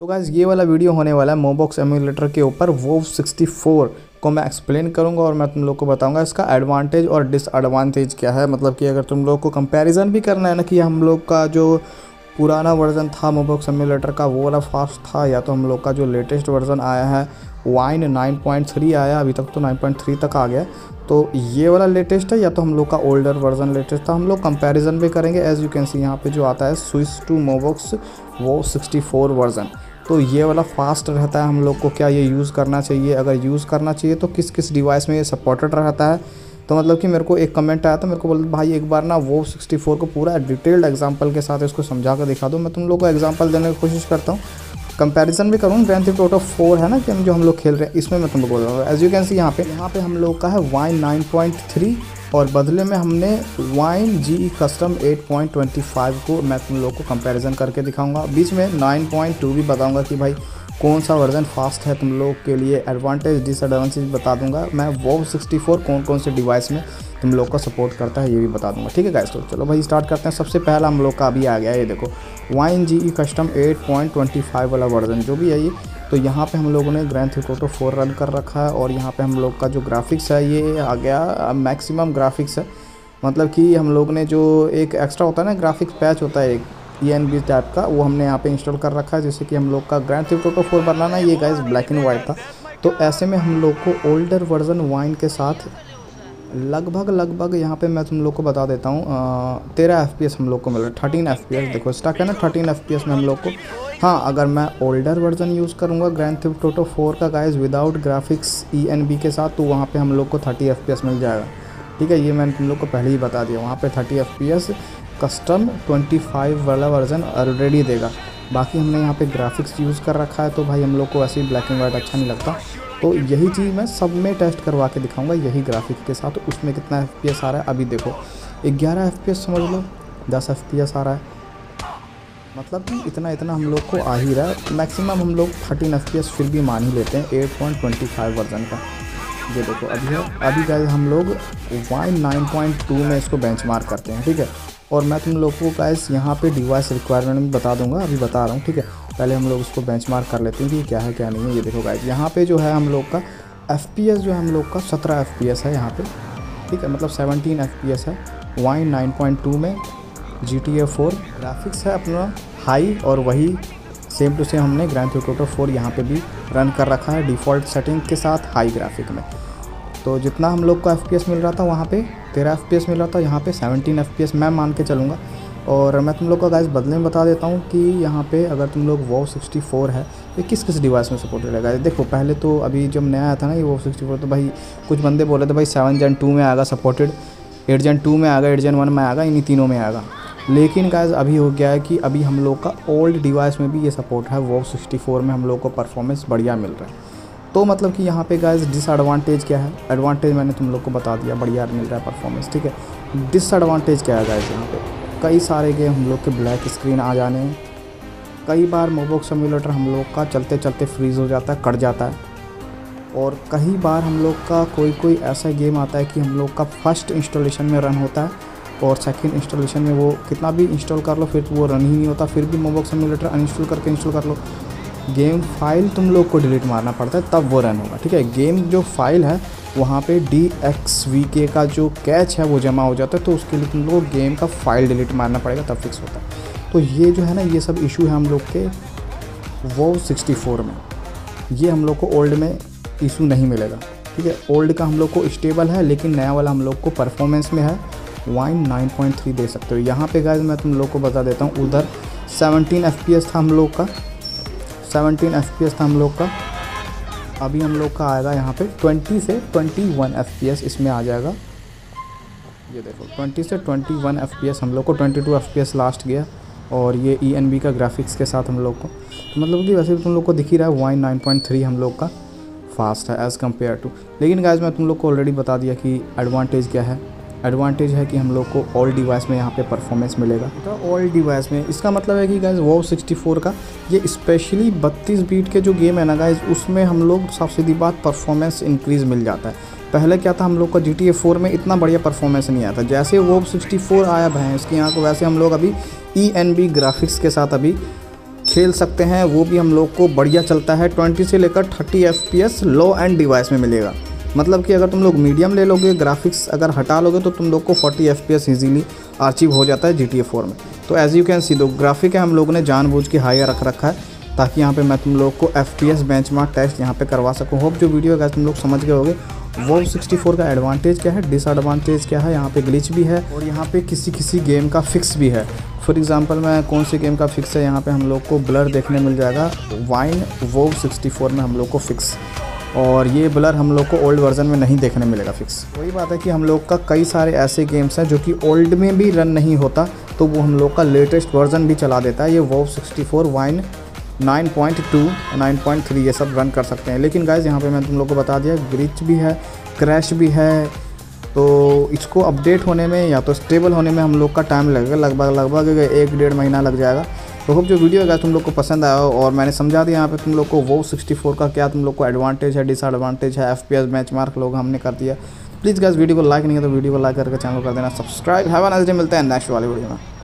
तो गाइज़ ये वाला वीडियो होने वाला है मोबॉक्स एमुलेटर के ऊपर, वो 64 को मैं एक्सप्लेन करूँगा और मैं तुम लोग को बताऊँगा इसका एडवांटेज और डिसएडवांटेज क्या है। मतलब कि अगर तुम लोग को कंपैरिजन भी करना है ना कि हम लोग का जो पुराना वर्जन था मोबॉक्स एमुलेटर का, वो वाला फास्ट था, या तो हम लोग का जो लेटेस्ट वर्जन आया है वाइन 9.3 आया, अभी तक तो 9.3 तक आ गया। तो ये वाला लेटेस्ट है, या तो हम लोग का ओल्डर वर्जन लेटेस्ट था। हम लोग कंपैरिजन भी करेंगे एज यू कैन सी यहाँ पे जो आता है स्विच टू मोबॉक्स वो 64 वर्जन तो ये वाला फास्ट रहता है हम लोग को क्या ये यूज़ करना चाहिए? अगर यूज़ करना चाहिए तो किस किस डिवाइस में ये सपोर्टेड रहता है? तो मतलब कि मेरे को एक कमेंट आया था, मेरे को बोल, भाई एक बार ना वो 64 को पूरा डिटेल्ड एग्जांपल के साथ इसको समझा कर दिखा दो। मैं तुम लोग को एग्जांपल देने की कोशिश करता हूँ। कंपैरिजन भी करूँ ग्रैंड थेफ्ट ऑटो फोर है ना कि जो हम लोग खेल रहे हैं, इसमें मैं तुमको बोल रहा हूँ। एज यू कैन सी यहाँ पे यहाँ पे हम लोग का है वाइन नाइन और बदले में हमने वाइन जी कस्टम 8.25 को मैं तुम लोग को कंपैरिजन करके दिखाऊँगा। बीच में 9.2 भी बताऊँगा कि भाई कौन सा वर्जन फास्ट है तुम लोग के लिए। एडवांटेज डिसएडवांटेज बता दूँगा। मैं वो 64 कौन कौन से डिवाइस में तुम लोग का सपोर्ट करता है, ये भी बता दूँगा। ठीक है गाइस तो चलो भाई स्टार्ट करते हैं। सबसे पहला हम लोग का अभी आ गया है, ये देखो। वाइन जी कस्टम 8.25 वाला वर्जन जो भी है ये। तो यहाँ पे हम लोगों ने ग्रैंड थ्री टोटो फोर रन कर रखा है और यहाँ पे हम लोग का जो ग्राफिक्स है, ये आ गया मैक्सिमम ग्राफिक्स है। मतलब कि हम लोग ने जो एक एक्स्ट्रा होता है ना ग्राफिक्स पैच होता है, एक ई एन बी टाइप का, वो हमने यहाँ पे इंस्टॉल कर रखा है जैसे कि हम लोग का ग्रैंड थ्री टोटो फोर बनाना, ये गाइज़ ब्लैक एंड वाइट था। तो ऐसे में हम लोग को ओल्डर वर्जन वाइन के साथ लगभग लगभग यहाँ पे मैं तुम लोग को बता देता हूँ तेरह एफ़ हम लोग को मिल रहा है थर्टीन एफ़ देखो स्टक है ना? थर्टीन एफ़ में हम लोग को। हाँ अगर मैं ओल्डर वर्जन यूज़ करूँगा ग्रैंड थेफ्ट टोटो फोर का guys without graphics E N B के साथ तो वहाँ पे हम लोग को थर्टी एफ़ मिल जाएगा। ठीक है ये मैंने तुम लोग को पहले ही बता दिया वहाँ पे thirty F custom twenty five वाला वर्जन ऑलरेडी देगा। बाकी हमने यहाँ पे ग्राफिक्स यूज़ कर रखा है तो भाई हम लोग को ऐसे ही ब्लैक एंड वाइट अच्छा नहीं लगता। तो यही चीज़ मैं सब में टेस्ट करवा के दिखाऊँगा, यही ग्राफिक के साथ। उसमें कितना एफपीएस आ रहा है, अभी देखो। ग्यारह एफ़ समझ लो, दस एफ़ आ रहा है। मतलब कि इतना इतना हम लोग को आ ही रहा है। मैक्सिमम हम लोग थर्टीन एफ़ फिर भी मान ही लेते हैं eight point twenty five version का। ये देखो, अभी है, अभी गाइस हम लोग वाइन नाइन पॉइंट टू में इसको बेंच मार्क करते हैं, ठीक है? और मैं तुम लोग को गाइस यहाँ पे डिवाइस रिक्वायरमेंट बता दूँगा, अभी बता रहा हूँ, ठीक है? पहले हम लोग उसको बेंच कर लेते हैं कि क्या है, क्या नहीं है, ये देखो गाइस यहाँ पे जो है हम लोग का एफपीएस जो है हम लोग का सत्रह एफ़ है यहाँ पे, ठीक है? मतलब सेवनटीन एफ़ है। वाइन नाइन पॉइंट टू में G T A four graphics है अपना हाई और वही सेम टू सेम हमने ग्रैंड थीफ फोर यहाँ पे भी रन कर रखा है डिफ़ॉल्ट सेटिंग के साथ हाई ग्राफिक में। तो जितना हम लोग को एफपीएस मिल रहा था वहाँ पे तेरह एफ़ मिल रहा था, यहाँ पे सेवनटीन एफ़ मैं मान के चलूँगा। और मैं तुम लोग का गाइस बदले में बता देता हूँ कि यहाँ पे अगर तुम लोग वो सिक्सटी फोर है तो किस किस डिवाइस में सपोर्ट रहेगा देखो, पहले तो अभी जब नया आया था ना ये वो सिक्सटी फोर तो भाई कुछ बंदे बोले थे, भाई सेवन जन टू में आएगा सपोर्टेड एट जन टू में आएगा एट जन वन में आएगा, इन्हीं तीनों में आएगा। लेकिन गाइज़ अभी हो गया है कि अभी हम लोग का ओल्ड डिवाइस में भी ये सपोर्ट है वो सिक्सटी फोर में हम लोग को परफॉर्मेंस बढ़िया मिल रहा है। तो मतलब कि यहाँ पे गाइज़ डिसएडवांटेज क्या है? एडवांटेज मैंने तुम लोग को बता दिया, बढ़िया मिल रहा है परफॉर्मेंस ठीक है? डिसएडवांटेज क्या है गाइज़ यहाँ पे? कई सारे गेम हम लोग के ब्लैक स्क्रीन आ जाने। कई बार मोबोक सम्यूलेटर हम लोग का चलते चलते फ्रीज हो जाता है, कट जाता है। और कई बार हम लोग का कोई कोई ऐसा गेम आता है कि हम लोग का फ़र्स्ट इंस्टॉलेशन में रन होता है और सेकंड इंस्टॉलेशन में वो कितना भी इंस्टॉल कर लो, फिर वो रन ही नहीं होता। फिर भी मोबोक सम्यूलेटर अनइंस्टॉल करके इंस्टॉल कर लो। गेम फ़ाइल तुम लोग को डिलीट मारना पड़ता है, तब वो रन होगा, ठीक है? गेम जो फ़ाइल है, वहाँ पे डी एक्स वी के का जो कैच है, वो जमा हो जाता है तो उसके लिए तुम लोग गेम का फ़ाइल डिलीट मारना पड़ेगा, तब फिक्स होता है। तो ये जो है ना, ये सब इशू है हम लोग के, वो सिक्सटी फोर में। ये हम लोग को ओल्ड में इशू नहीं मिलेगा, ठीक है? ओल्ड का हम लोग को स्टेबल है, लेकिन नया वाला हम लोग को परफॉर्मेंस में है। वाइन 9.3 दे सकते हो। यहाँ पे गाइज़ मैं तुम लोग को बता देता हूँ, उधर 17 एफ़ था हम लोग का 17 एफ़ पी था हम लोग का। अभी हम लोग का आएगा यहाँ पे 20 से 21 एफ़ इसमें आ जाएगा। ये देखो 20 से 21 एफ़ हम लोग को 22 एफ़ लास्ट गया और ये ई e का ग्राफिक्स के साथ हम लोग को। तो मतलब कि वैसे भी तुम लोग को दिख ही रहा है वाइन नाइन हम लोग का फास्ट है एज़ कंपेयर टू लेकिन गाइज़ मैं तुम लोग को ऑलरेडी बता दिया कि एडवांटेज क्या है। एडवांटेज है कि हम लोग को ऑल डिवाइस में यहाँ पे परफॉर्मेंस मिलेगा। तो ऑल डिवाइस में, इसका मतलब है कि गाइज़ वो 64 का, ये स्पेशली 32 बीट के जो गेम है ना गाइज़ उसमें हम लोग साफ़ सीधी बात परफॉर्मेंस इंक्रीज़ मिल जाता है। पहले क्या था, हम लोग का जी टी में इतना बढ़िया परफॉर्मेंस नहीं आता जैसे वो सिक्सटी फोर आया भैं इसके यहाँ को वैसे हम लोग अभी ई एन बी ग्राफिक्स के साथ अभी खेल सकते हैं, वो भी हम लोग को बढ़िया चलता है। 20 से लेकर 30 एफ़ लो एंड डिवाइस में मिलेगा। मतलब कि अगर तुम लोग मीडियम ले लोगे ग्राफिक्स अगर हटा लोगे तो तुम लोग को 40 एफ़ पी ईजिली अचीव हो जाता है जी टी फोर में। तो एज़ यू कैन सी दो ग्राफिक है, हम लोगों ने जानबूझ के हाई रख रखा है, ताकि यहाँ पे मैं तुम लोग को F P S benchmark test यहाँ पे करवा सकूँ। होप जो वीडियो है तुम लोग समझ गए होगे। वो 64 का एडवांटेज क्या है? डिसएडवांटेज क्या है? यहाँ पे ग्लिच भी है, और यहाँ पे किसी किसी गेम का फिक्स भी है। फॉर एग्जांपल मैं कौन सी गेम का फिक्स है? यहाँ पे हम लोग को ब्लर देखने मिल जाएगा। वाइन वो 64 में हम लोग को फिक्स और ये ब्लर हम लोग को ओल्ड वर्जन में नहीं देखने मिलेगा फिक्स वही बात है कि हम लोग का कई सारे ऐसे गेम्स हैं जो कि ओल्ड में भी रन नहीं होता तो वो हम लोग का लेटेस्ट वर्जन भी चला देता है। ये वो 64 वाइन 9.2 9.3 ये सब रन कर सकते हैं। लेकिन गाइज़ यहाँ पे मैं तुम लोग को बता दिया ग्रिच भी है क्रैश भी है तो इसको अपडेट होने में या तो स्टेबल होने में हम लोग का टाइम लगेगा, लगभग लगभग एक डेढ़ महीना लग जाएगा। तो होप जो वीडियो है तुम लोग को पसंद आया हो और मैंने समझा दिया यहाँ पे तुम लोग को वो 64 का क्या तुम लोग को एडवांटेज है डिसएडवांटेज है F P S benchmark लोग हमने कर दिया। प्लीज़ गैस वीडियो को लाइक नहीं है तो वीडियो को लाइक करके चैनल कर देना। सब्सक्राइब है मिलते हैं नेक्स्ट वाले वीडियो में।